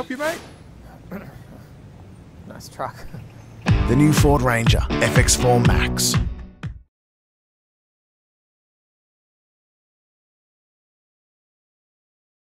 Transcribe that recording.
help you, mate? nice truck. The new Ford Ranger FX4 Max.